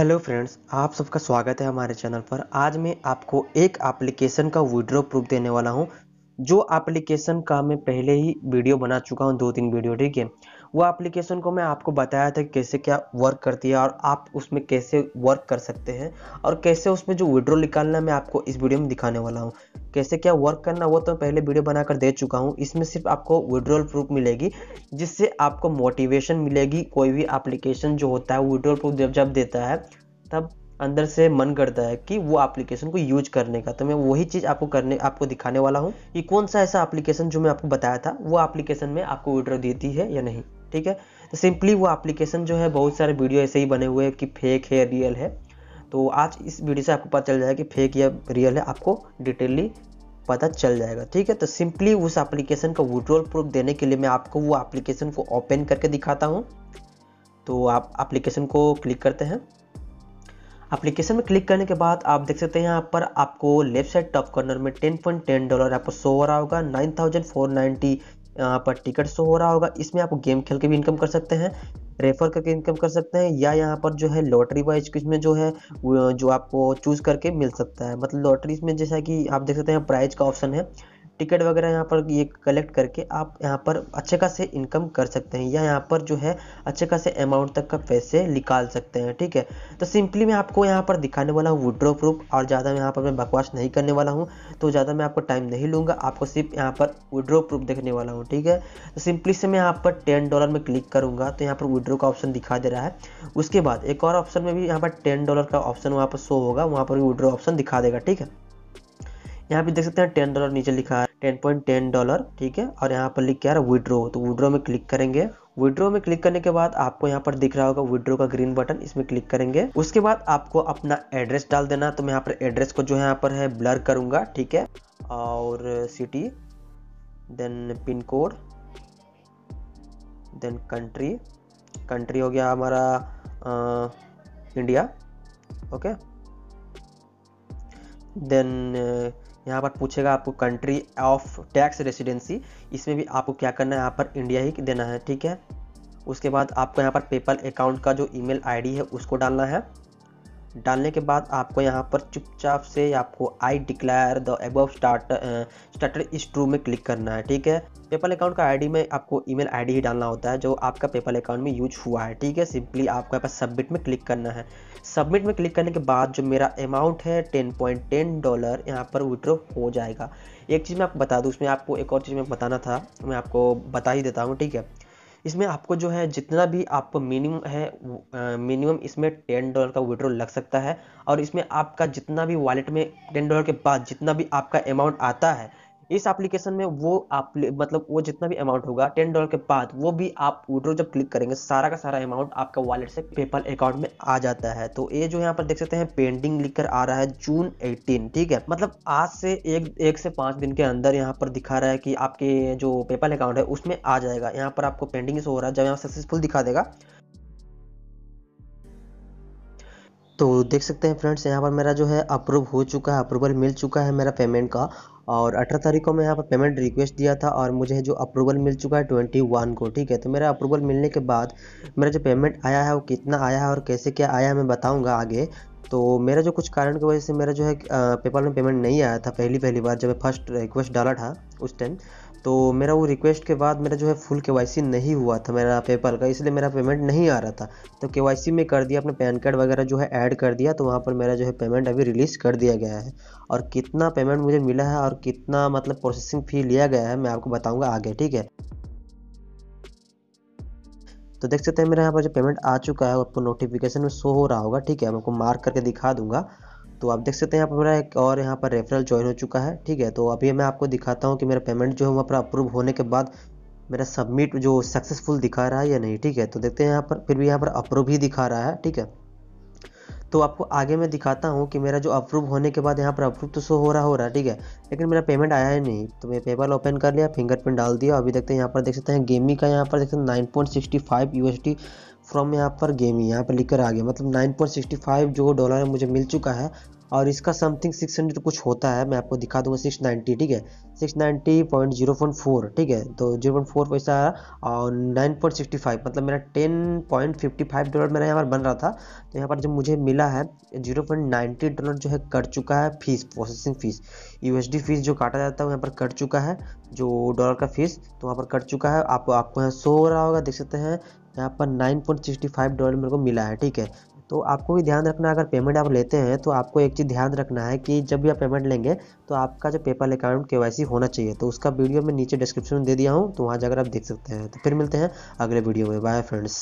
Hello friends, आप सबका स्वागत है हमारे चैनल पर। आज मैं आपको एक एप्लीकेशन का विड्रॉ प्रूफ देने वाला हूँ। जो एप्लीकेशन का मैं पहले ही वीडियो बना चुका हूँ दो तीन वीडियो, ठीक है? वो एप्लीकेशन को मैं आपको बताया था कैसे क्या वर्क करती है और आप उसमें कैसे वर्क कर सकते हैं और कैसे उसमें जो विड्रॉ निकालना मैं आपको इस वीडियो में दिखाने वाला हूँ। कैसे क्या वर्क करना, वो तो पहले वीडियो बनाकर दे चुका हूँ। इसमें सिर्फ़ आपको विड्रॉल प्रूफ मिलेगी, जिससे आपको मोटिवेशन मिलेगी। कोई भी एप्लीकेशन जो होता है विड्रॉल प्रूफ जब जब देता है, तब अंदर से मन करता है कि वो एप्लीकेशन को यूज़ करने का। तो मैं वही चीज़ आपको करने, आपको दिखाने वाला हूँ कि कौन सा ऐसा एप्लीकेशन जो मैं आपको बताया था, वो एप्लीकेशन में आपको विड्रॉ देती है या नहीं, ठीक है? तो सिंपली वो एप्लीकेशन जो है, बहुत सारे वीडियो ऐसे ही बने हुए हैं कि फेक है रियल है। तो आज इस वीडियो से आपको पता चल जाएगा कि फेक या रियल है, आपको डिटेलली पता चल जाएगा, ठीक है? तो सिंपली उस एप्लीकेशन का विड्रॉल प्रूफ देने के लिए मैं आपको वो एप्लीकेशन को ओपन करके दिखाता हूँ। तो आप एप्लीकेशन को क्लिक करते हैं। एप्लीकेशन में क्लिक करने के बाद आप देख सकते हैं यहाँ पर आपको लेफ़्ट साइड टॉप कॉर्नर में 10.10 डॉलर आपको शो हो रहा होगा 9490 यहाँ पर टिकट शो हो रहा होगा। इसमें आप गेम खेल के भी इनकम कर सकते हैं, रेफर करके इनकम कर सकते हैं, या यहाँ पर जो है लॉटरी वाइज में जो है जो आपको चूज़ करके मिल सकता है। मतलब लॉटरी में जैसा कि आप देख सकते हैं, प्राइज का ऑप्शन है। टिकट वगैरह यहाँ पर ये कलेक्ट करके आप यहाँ पर अच्छे खासे इनकम कर सकते हैं या यहाँ पर जो है अच्छे खासे अमाउंट तक का पैसे निकाल सकते हैं, ठीक है? तो सिंपली मैं आपको यहाँ पर दिखाने वाला हूँ विड्रॉ प्रूफ और ज़्यादा यहाँ पर मैं बकवास नहीं करने वाला हूँ तो ज़्यादा मैं आपको टाइम नहीं लूँगा, आपको सिर्फ़ यहाँ पर विड्रॉ प्रूफ देखने वाला हूँ, ठीक है? तो सिंपली से मैं यहाँ पर टेन डॉलर में क्लिक करूँगा तो यहाँ पर विड्रो का ऑप्शन दिखा दे रहा है। उसके बाद एक और ऑप्शन में भी यहाँ पर टेन डॉलर का ऑप्शन वहाँ पर शो होगा, वहाँ पर विड्रॉ ऑप्शन दिखा देगा, ठीक है? यहाँ पे देख सकते हैं टेन डॉलर नीचे लिखा है। टेन पॉइंट टेन डॉलर ठीक है? और यहाँ पर लिख के आ रहा है विड्रो तो विड्रो में क्लिक करेंगे। विड्रो में क्लिक करने के बाद आपको यहाँ पर दिख रहा होगा विड्रो का ग्रीन बटन इसमें क्लिक करेंगे। उसके बाद आपको अपना एड्रेस डाल देना तो मैं यहाँ पर एड्रेस को जो है यहाँ पर है ब्लर करूँगा ठीक है? और city then pin code then country country हो गया हमारा आ, इंडिया ओके देन यहाँ पर पूछेगा आपको कंट्री ऑफ़ टैक्स रेसिडेंसी इसमें भी आपको क्या करना है, यहाँ पर इंडिया ही देना है, ठीक है? उसके बाद आपको यहाँ पर पेपल अकाउंट का जो ईमेल आईडी है, उसको डालना है। डालने के बाद आपको यहाँ पर चुपचाप से आपको I declare the above start starter is true में क्लिक करना है, ठीक है? पेपल अकाउंट का आईडी में आपको ईमेल आईडी ही डालना होता है, जो आपका पेपल अकाउंट में यूज़ हुआ है, ठीक है? सिंपली आपको यहाँ पर सबमिट में क्लिक करना है। सबमिट में क्लिक करने के बाद जो मेरा अमाउंट है टेन पॉइंट टेन डॉलर यहाँ पर विड्रॉ हो जाएगा। एक चीज़ मैं आपको बता दूँ, उसमें आपको एक और चीज़ मैं बताना था, मैं आपको बता ही देता हूँ, ठीक है? इसमें आपको जो है, जितना भी आपको मिनिमम है मिनिमम इसमें टेन डॉलर का विड्रॉल लग सकता है। और इसमें आपका जितना भी वॉलेट में टेन डॉलर के बाद जितना भी आपका अमाउंट आता है इस एप्लीकेशन में वो आप मतलब वो जितना भी अमाउंट होगा टेन डॉलर के बाद वो भी आप विड्रो जब क्लिक करेंगे, सारा का सारा अमाउंट आपका वॉलेट से पेपल अकाउंट में आ जाता है। तो ये जो यहाँ पर देख सकते हैं पेंडिंग लिखकर आ रहा है जून 18 ठीक है? मतलब आज से एक एक से पाँच दिन के अंदर यहाँ पर दिखा रहा है कि आपके जो पेपल अकाउंट है, उसमें आ जाएगा। यहाँ पर आपको पेंडिंग हो रहा है, जब यहाँ सक्सेसफुल दिखा देगा। तो देख सकते हैं फ्रेंड्स, यहाँ पर मेरा जो है अप्रूव हो चुका है अप्रूवल मिल चुका है मेरा पेमेंट का। और अठारह तारीख को मैं यहाँ पर पेमेंट रिक्वेस्ट दिया था और मुझे जो अप्रूवल मिल चुका है ट्वेंटी वन को, ठीक है? तो मेरा अप्रूवल मिलने के बाद मेरा जो पेमेंट आया है वो कितना आया है और कैसे क्या आया है मैं बताऊँगा आगे। तो मेरा जो कुछ कारण की वजह से मेरा जो है पेपाल में पेमेंट नहीं आया था पहली पहली बार जब मैं फ़र्स्ट रिक्वेस्ट डाला था उस टाइम तो मेरा वो रिक्वेस्ट के बाद मेरा जो है फुल के नहीं हुआ था मेरा पेपर का, इसलिए मेरा पेमेंट नहीं आ रहा था। तो के में कर दिया, अपने पैन कार्ड वगैरह जो है ऐड कर दिया तो वहाँ पर मेरा जो है पेमेंट अभी रिलीज़ कर दिया गया है। और कितना पेमेंट मुझे मिला है और कितना मतलब प्रोसेसिंग फ़ी लिया गया है, मैं आपको बताऊँगा आगे, ठीक है? तो देख सकते हैं, मेरा यहाँ पर जो पेमेंट आ चुका है आपको नोटिफिकेशन में शो हो रहा होगा, ठीक है? मैं आपको मार्क करके दिखा दूँगा। तो आप देख सकते हैं यहाँ पर मेरा एक और यहाँ पर रेफरल ज्वाइन हो चुका है, ठीक है? तो अभी मैं आपको दिखाता हूँ कि मेरा पेमेंट जो है वहाँ पर अप्रूव होने के बाद मेरा सबमिट जो सक्सेसफुल दिखा रहा है या नहीं, ठीक है? तो देखते हैं यहाँ पर, फिर भी यहाँ पर अप्रूव ही दिखा रहा है, ठीक है? तो आपको आगे मैं दिखाता हूँ कि मेरा जो अप्रूव होने के बाद यहाँ पर अप्रूव तो शो हो रहा हो रहा है ठीक है? लेकिन मेरा पेमेंट आया ही नहीं तो मैं पेपर ओपन कर लिया फिंगरप्रिंट डाल दिया अभी देखते हैं यहाँ पर देख सकते हैं गेमी का यहाँ पर देखते हैं nine point sixty five you from यहाँ पर गेम यहाँ पर लिखकर आ गया मतलब 9.65 जो डॉलर मुझे मिल चुका है और इसका समथिंग 600 कुछ होता है, मैं आपको दिखा दूँगा 690 ठीक है? 690.0.4 ठीक है? तो 0.4 पैसा और 9.65 मतलब मेरा 10.55 डॉलर मेरा यहाँ पर बन रहा था। तो यहाँ पर जब मुझे मिला है 0.90 डॉलर जो है कट चुका है fees processing fees USD fees जो काटा जाता है यहाँ पर कट चुका है, जो डॉलर का फ़ीस तो वहाँ पर कट चुका है। आप, आपको यहाँ शो हो रहा होगा, देख सकते हैं, यहाँ पर 9.65 डॉलर मेरे को मिला है, ठीक है? तो आपको भी ध्यान रखना अगर पेमेंट आप लेते हैं तो आपको एक चीज़ ध्यान रखना है कि जब भी आप पेमेंट लेंगे तो आपका जो पेपल अकाउंट के होना चाहिए। तो उसका वीडियो मैं नीचे डिस्क्रिप्शन में दे दिया हूँ तो वहाँ जाकर आप देख सकते हैं। तो फिर मिलते हैं अगले वीडियो में। Bye friends